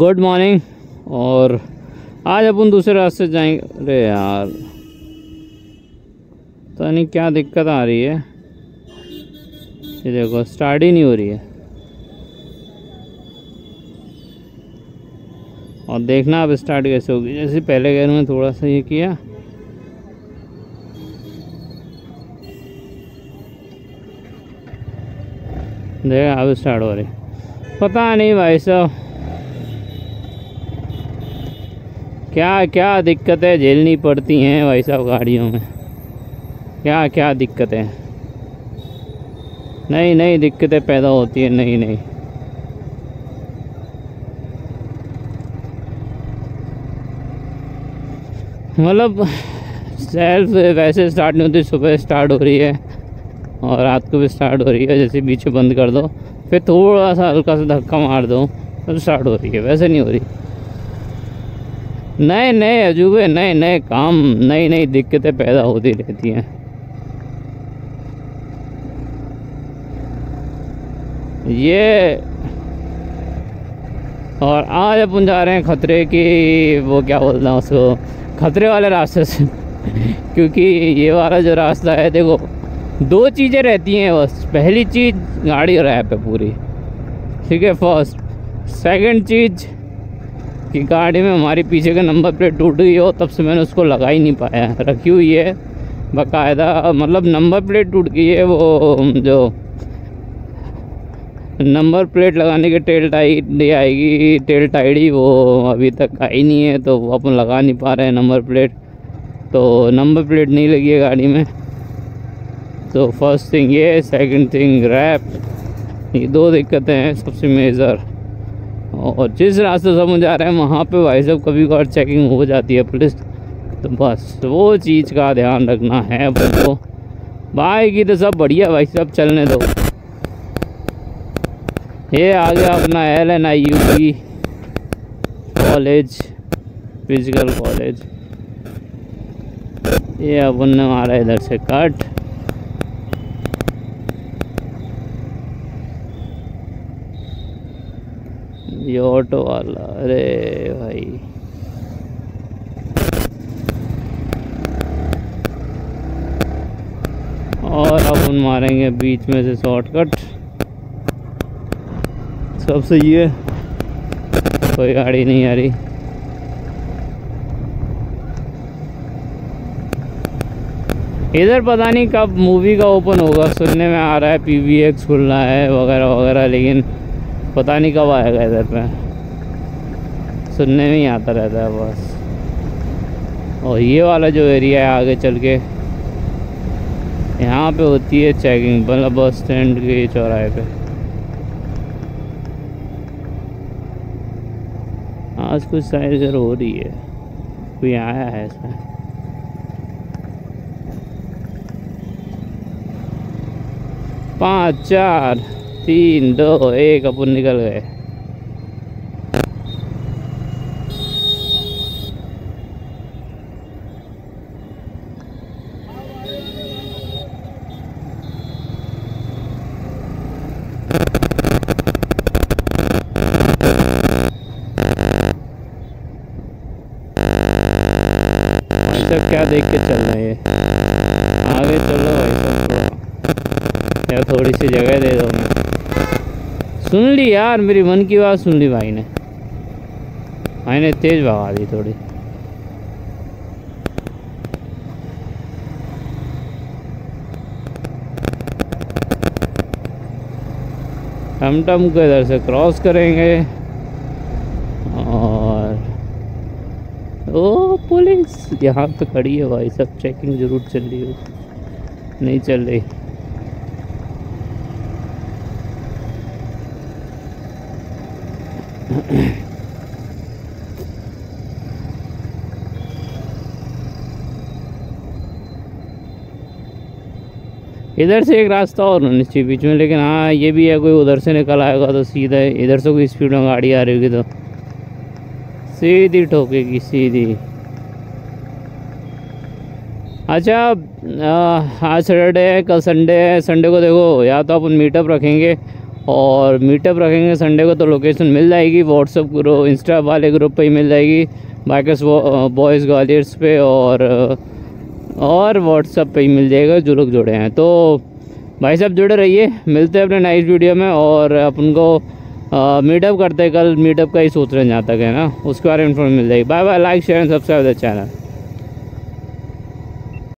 Good morning और आज अपन दूसरे रास्ते जाएँगे। अरे यार। तो नहीं क्या दिक्कत आ रही है। ये देखो स्टार्ट ही नहीं हो रही है। और देखना अब स्टार्ट कैसे होगी। जैसे पहले गेयर में थोड़ा सा ये किया। देखा, अब स्टार्ट हो रही। पता नहीं भाई साहब। क्या क्या दिक्कतें झेलनी पड़ती हैं भाई साहब गाड़ियों में? क्या क्या दिक्कतें? नई नई दिक्कतें पैदा होती हैं, नई नई। मतलब सेल्फ वैसे स्टार्ट नहीं होती, सुबह स्टार्ट हो रही है और रात को भी स्टार्ट हो रही है, जैसे पीछे बंद कर दो, फिर थोड़ा सा हल्का सा धक्का मार दो तो स्टार्ट हो रही है, वैसे नहीं हो रही। नए नए अजूबे, नए नए काम, नई नई दिक्कतें पैदा होती रहती हैं। ये और आज अपन जा रहे हैं खतरे की, वो क्या बोलते हैं उसको, खतरे वाले रास्ते से। क्योंकि ये वाला जो रास्ता है, देखो, दो चीज़ें रहती हैं बस। पहली चीज़, गाड़ी रैप है पूरी। ठीक है, फ़र्स्ट। सेकंड चीज़ कि गाड़ी में हमारी पीछे का नंबर प्लेट टूट गई हो तब से मैंने उसको लगा ही नहीं पाया। रखी हुई है, बाकायदा मतलब नंबर प्लेट टूट गई है, वो, जो नंबर प्लेट लगाने के टेल टाइट नहीं आएगी, टेल टाइडी वो अभी तक आई नहीं है तो वो अपन लगा नहीं पा रहे हैं नंबर प्लेट। तो नंबर प्लेट नहीं लगी है गाड़ी में। तो फ़र्स्ट थिंग ये, सेकंड थिंग रैप। ये दो दिक्कतें हैं, सबसे मेजर। और जिस रास्ते से हम जा रहे हैं, वहाँ पे भाई साहब कभी कभार चेकिंग हो जाती है पुलिस तो बस, वो चीज़ का ध्यान रखना है अपन को बाइक की तो सब बढ़िया भाई साहब, चलने दो। ये आ गया अपना L N I U P college physical college ये अपन ने मारा इधर से कट ये ऑटो वाला। अरे भाई। और अपन मारेंगे बीच में से शॉर्टकट। सब सही है कोई गाड़ी नहीं आ रही। इधर पता नहीं कब मूवी का ओपन होगा, सुनने में आ रहा है पी वी एक्स खुलना है, वगैरह वगैरह, लेकिन पता नहीं कब आएगा इधर पे। सुनने में ही आता रहता है बस। और ये वाला जो एरिया है आगे चल के, यहाँ पे होती है चेकिंग मतलब बस स्टैंड के चौराहे पे। आज कुछ शायद इधर हो रही है। कोई आया है ऐसा पाँच, चार। तीन, दो, एक, अपन निकल गए। क्या देख के चल रहे हैं? आगे चलो भाई सब थोड़ी। सी जगह दे दो मैं सुन ली यार, मेरी मन की बात सुन ली भाई ने। भाई ने तेज भगा दी थोड़ी। टम टम को इधर से क्रॉस करेंगे और ओ, पुलिस। यहाँ पे खड़ी है भाई, सब चेकिंग ज़रूर चल रही है। नहीं चल रही। इधर से एक रास्ता और चाहिए बीच में, लेकिन हाँ ये भी है, कोई उधर से निकल आएगा तो सीधा इधर से कोई स्पीड में गाड़ी आ रही होगी तो। सीधी ठोकेगी, सीधी। अच्छा आज सैटरडे है, कल संडे है। संडे को देखो, या तो अपन मीटअप रखेंगे और मीटअप रखेंगे संडे को तो लोकेशन मिल जाएगी व्हाट्सअप ग्रुप इंस्टा वाले ग्रुप पे ही मिल जाएगी बाइकर्स बॉयज़ ग्वालियर्स पे और और व्हाट्सअप पे ही मिल जाएगा जो लोग जुड़े हैं। तो भाई साहब जुड़े रहिए, मिलते हैं अपने नेक्स्ट वीडियो में और अपन को मीटअप करते हैं कल मीटअप का ही सोच रहे हैं जहाँ तक है ना, उसके बारे में इन्फॉर्मेशन मिल जाएगी। Bye bye like share and subscribe the channel